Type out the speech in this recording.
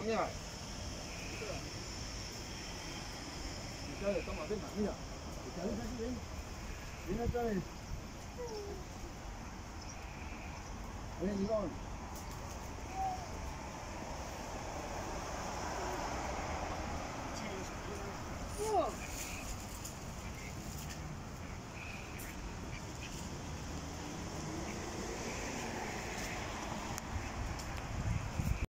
你面，你家里干嘛在哪里？你家里在这，人家在，哎，你。